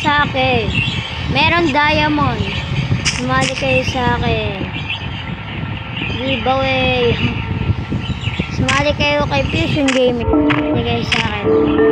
sa akin. Meron diamond. Sumali kayo sa akin. Giveaway. Sumali kayo kay Fusion Gaming. Sumali kayo sa akin.